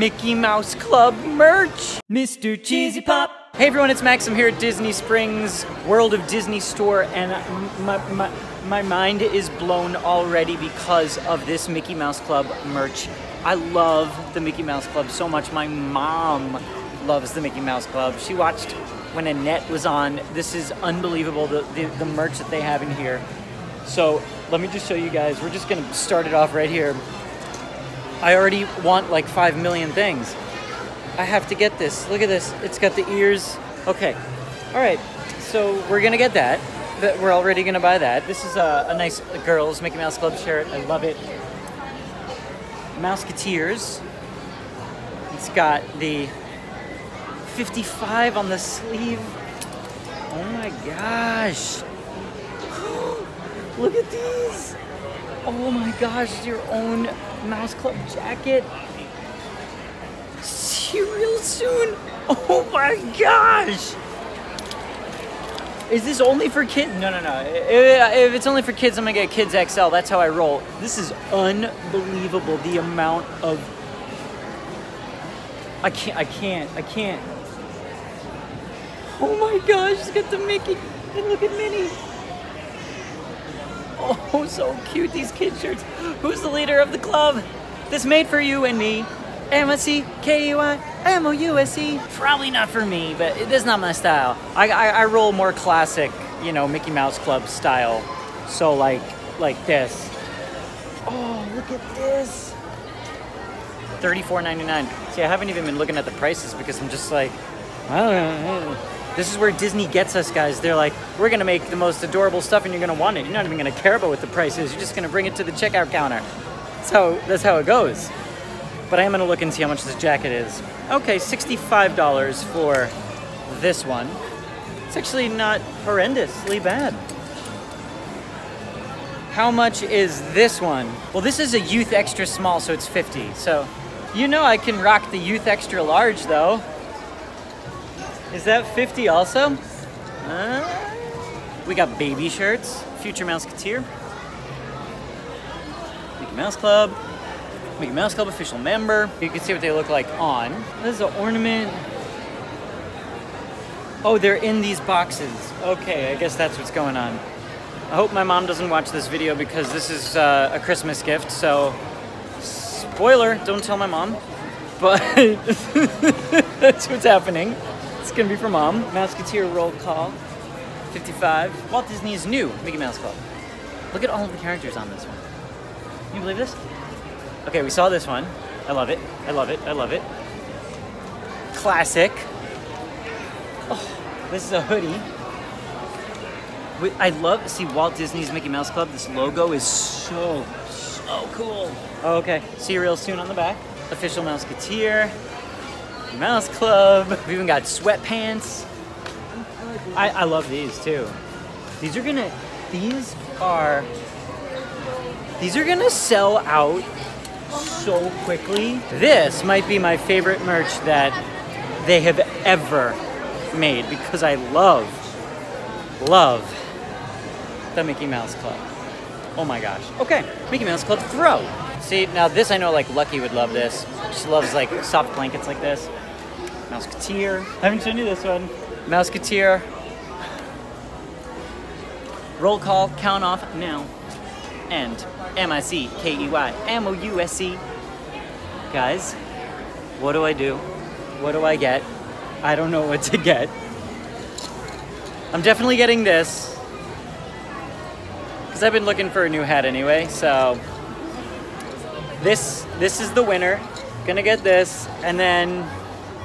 Mickey Mouse Club merch. Mr. Cheezy Pop. Hey everyone, it's Max. I'm here at Disney Springs World of Disney store, and my, my, my mind is blown already because of this Mickey Mouse Club merch. I love the Mickey Mouse Club so much. My mom loves the Mickey Mouse Club. She watched when Annette was on. This is unbelievable, the, the, the merch that they have in here. So let me just show you guys. We're just gonna start it off right here. I already want like 5 million things. I have to get this. Look at this. It's got the ears. Okay. All right. So we're gonna get that. But we're already gonna buy that. This is a, a nice girls Mickey Mouse Club shirt. I love it. Mouseketeers. It's got the 55 on the sleeve. Oh my gosh. Look at these. Oh my gosh, your own Mouse Club jacket. See you real soon. Oh my gosh. Is this only for kids? No, no, no. If it's only for kids, I'm gonna get Kids XL. That's how I roll. This is unbelievable. The amount of. I can't. I can't. I can't. Oh my gosh! It's got the Mickey and look at Minnie. Oh, so cute, these kid shirts. Who's the leader of the club? This made for you and me. M-S-C, K-E-Y, M-O-U-S-E. Probably not for me, but it is not my style. I, I, I roll more classic, you know, Mickey Mouse Club style. So like, like this. Oh, look at this. $34.99. See, I haven't even been looking at the prices because I'm just like, I don't know. This is where Disney gets us, guys. They're like, we're gonna make the most adorable stuff and you're gonna want it. You're not even gonna care about what the price is. You're just gonna bring it to the checkout counter. So that's how it goes. But I am gonna look and see how much this jacket is. Okay, $65 for this one. It's actually not horrendously bad. How much is this one? Well, this is a youth extra small, so it's 50. So, you know I can rock the youth extra large though. Is that 50 also? Uh, we got baby shirts, Future Mouseketeer, Mickey Mouse Club, Mickey Mouse Club official member. You can see what they look like on. This is an ornament. Oh, they're in these boxes. Okay, I guess that's what's going on. I hope my mom doesn't watch this video because this is uh, a Christmas gift, so spoiler, don't tell my mom. But that's what's happening. It's gonna be for mom. Mouseketeer roll call. 55. Walt Disney's new Mickey Mouse Club. Look at all of the characters on this one. Can you believe this? Okay, we saw this one. I love it. I love it. I love it. Classic. Oh, this is a hoodie. I love to see Walt Disney's Mickey Mouse Club. This logo is so so cool. Oh, okay, see you real soon on the back. Official Mouseketeer. Mouse Club. We even got sweatpants. I, I love these too. These are gonna, these are, these are gonna sell out so quickly. This might be my favorite merch that they have ever made because I love, love the Mickey Mouse Club. Oh my gosh. Okay, Mickey Mouse Club throw. See, now this I know like Lucky would love this. She loves like soft blankets like this. Mouseketeer. I haven't shown you this one. Mouseketeer. Roll call, count off now. And M-I-C-K-E-Y, M-O-U-S-E. Guys, what do I do? What do I get? I don't know what to get. I'm definitely getting this. Because I've been looking for a new hat anyway, so this this is the winner. Gonna get this, and then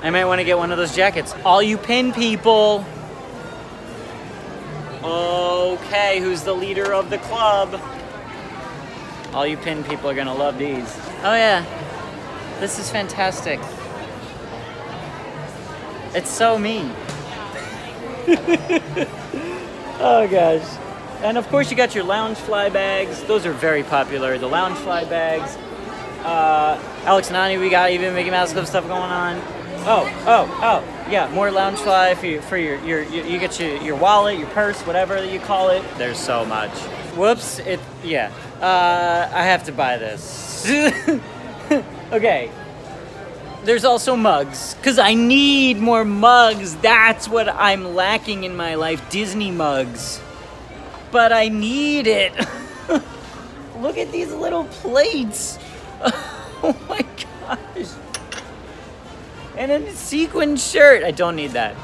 I might want to get one of those jackets. All you pin people. Okay, who's the leader of the club? All you pin people are gonna love these. Oh yeah, this is fantastic. It's so me. oh gosh. And of course you got your Loungefly bags. Those are very popular. The Loungefly bags. Uh, Alex and Ani, we got even Mickey Mouse Club stuff going on. Oh, oh, oh, yeah, more Loungefly for, your, for your, your, your, you get your, your wallet, your purse, whatever you call it. There's so much. Whoops, it, yeah. Uh, I have to buy this. okay. there's also mugs, because I need more mugs. That's what I'm lacking in my life Disney mugs. But I need it. Look at these little plates. oh my gosh. And a sequin shirt. I don't need that.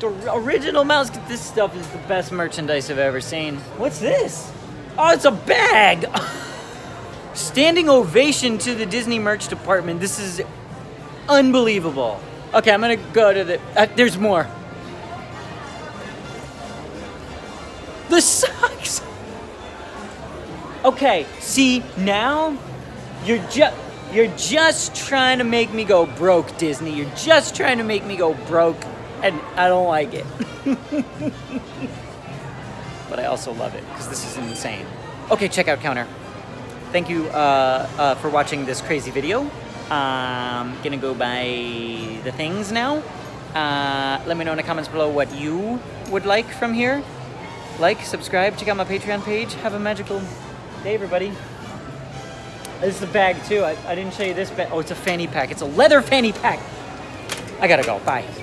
The original mouse. This stuff is the best merchandise I've ever seen. What's this? Oh, it's a bag. Standing ovation to the Disney merch department. This is unbelievable. Okay, I'm gonna go to the. Uh, there's more. The socks. Okay, see now, you're just you're just trying to make me go broke, Disney. You're just trying to make me go broke, and I don't like it. but I also love it because this is insane. Okay, checkout counter. Thank you uh, uh, for watching this crazy video. I'm gonna go buy the things now. Uh, let me know in the comments below what you would like from here. Like, subscribe, check out my Patreon page. Have a magical day, everybody. This is the bag too. I, I didn't show you this bag. Oh, it's a fanny pack. It's a leather fanny pack. I gotta go. Bye.